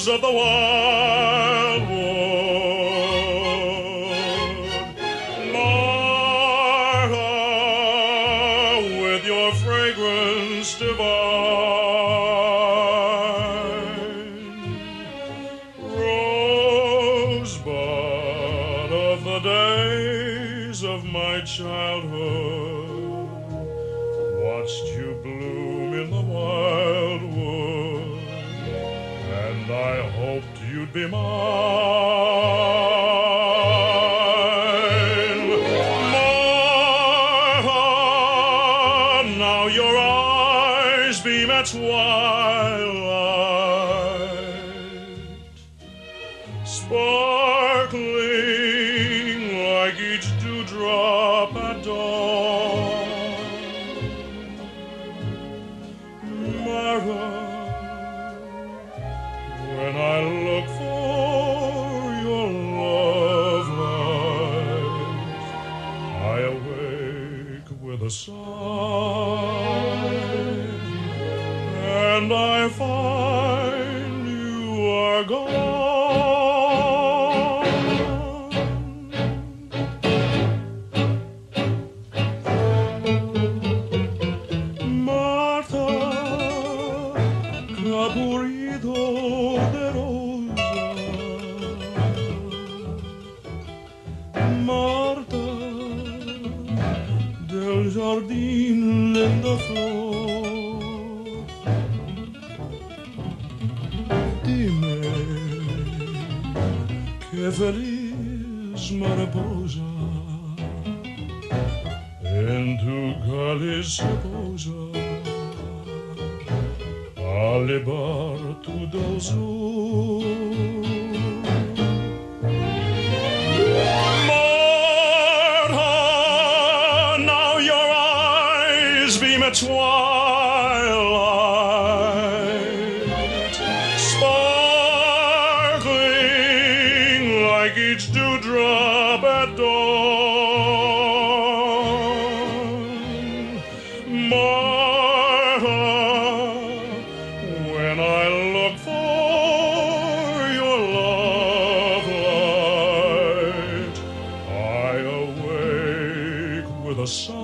rose of the wildwood. Marta, with your fragrance divine, rosebud of the days of my childhood, watched you bloom in the hoped you'd be mine. Marta, now your eyes beam at twilight sparkling like each dewdrop at dawn. Awake with a sigh, and I find you are gone. Marta, aburrido de rosa. Marta, jardín linda flor. Dime, qué feliz mariposa en tu cáliz se posa a elevar tu. beam at twilight, sparkling like each dewdrop at dawn. Marta, when I look for your love light, I awake with a sigh.